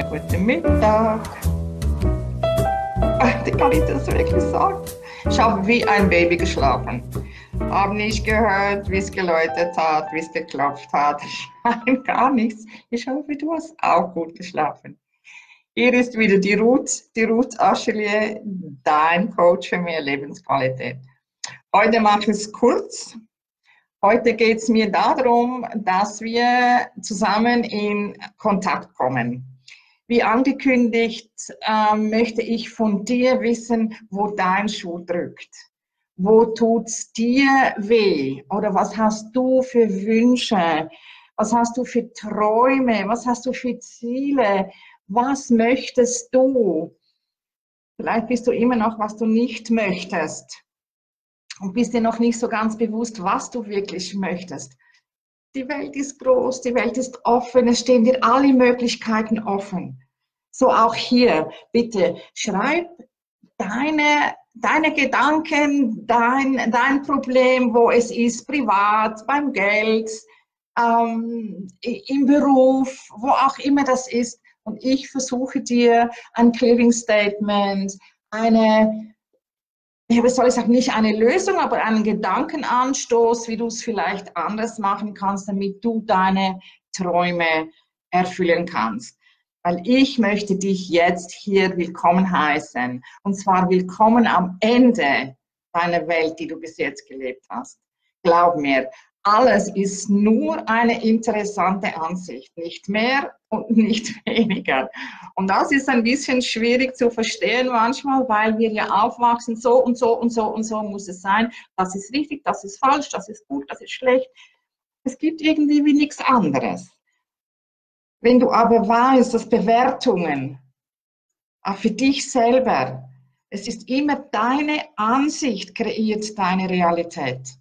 Schönen guten Mittag. Ach, kann ich das wirklich sagen? Ich habe wie ein Baby geschlafen. Habe nicht gehört, wie es geläutet hat, wie es geklopft hat. Nein, gar nichts. Ich hoffe, du hast auch gut geschlafen. Hier ist wieder die Ruth, die Ruth Aschelier, dein Coach für mehr Lebensqualität. Heute mache ich es kurz. Heute geht es mir darum, dass wir zusammen in Kontakt kommen. Wie angekündigt, äh, möchte ich von dir wissen, wo dein Schuh drückt. Wo tut's dir weh? Oder was hast du für Wünsche? Was hast du für Träume? Was hast du für Ziele? Was möchtest du? Vielleicht bist du immer noch, was du nicht möchtest und bist dir noch nicht so ganz bewusst, was du wirklich möchtest. Die Welt ist groß, die Welt ist offen, es stehen dir alle Möglichkeiten offen. So auch hier, bitte schreib deine, deine Gedanken, dein, dein Problem, wo es ist, privat, beim Geld, ähm, im Beruf, wo auch immer das ist. Und ich versuche dir ein Clearing Statement, eine ja, was soll ich sagen, nicht eine Lösung, aber einen Gedankenanstoß, wie du es vielleicht anders machen kannst, damit du deine Träume erfüllen kannst. Weil ich möchte dich jetzt hier willkommen heißen. Und zwar willkommen am Ende deiner Welt, die du bis jetzt gelebt hast. Glaub mir, alles ist nur eine interessante Ansicht, nicht mehr und nicht weniger. Und das ist ein bisschen schwierig zu verstehen manchmal, weil wir ja aufwachsen, so und so und so und so muss es sein. Das ist richtig, das ist falsch, das ist gut, das ist schlecht. Es gibt irgendwie wie nichts anderes. Wenn du aber weißt, dass Bewertungen auch für dich selber, es ist immer deine Ansicht kreiert deine Realität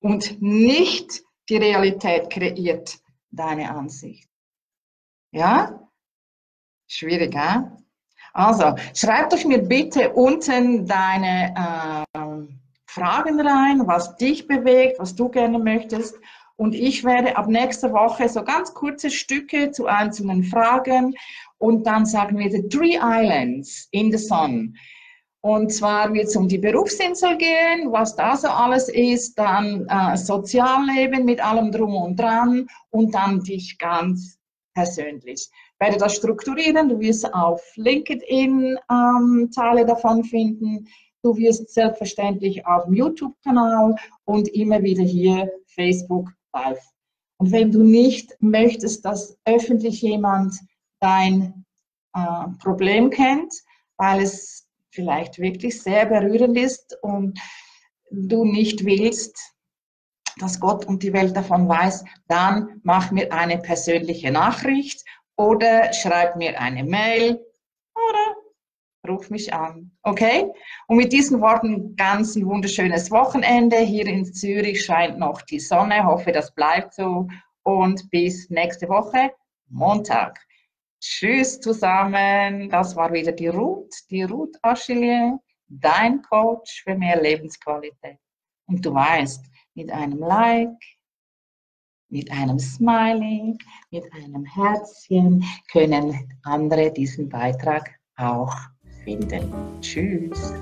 und nicht die Realität kreiert deine Ansicht. Ja? Schwierig, ja? Also, schreibt euch mir bitte unten deine äh, Fragen rein, was dich bewegt, was du gerne möchtest. Und ich werde ab nächster Woche so ganz kurze Stücke zu einzelnen Fragen und dann sagen wir The Three Islands in the Sun. Und zwar wird es um die Berufsinsel gehen, was da so alles ist, dann äh, Sozialleben mit allem drum und dran und dann dich ganz persönlich. Ich werde das strukturieren, du wirst auf LinkedIn ähm, Teile davon finden, du wirst selbstverständlich auf dem YouTube-Kanal und immer wieder hier Facebook Live. Und wenn du nicht möchtest, dass öffentlich jemand dein äh, Problem kennt, weil es vielleicht wirklich sehr berührend ist und du nicht willst, dass Gott und die Welt davon weiß, dann mach mir eine persönliche Nachricht oder schreib mir eine Mail oder ruf mich an. Okay? Und mit diesen Worten ganz ein wunderschönes Wochenende. Hier in Zürich scheint noch die Sonne. Hoffe, das bleibt so. Und bis nächste Woche, Montag. Tschüss zusammen. Das war wieder die Ruth, die Ruth Achille, dein Coach für mehr Lebensqualität. Und du weißt, mit einem Like, mit einem Smiley, mit einem Herzchen können andere diesen Beitrag auch finden. Tschüss.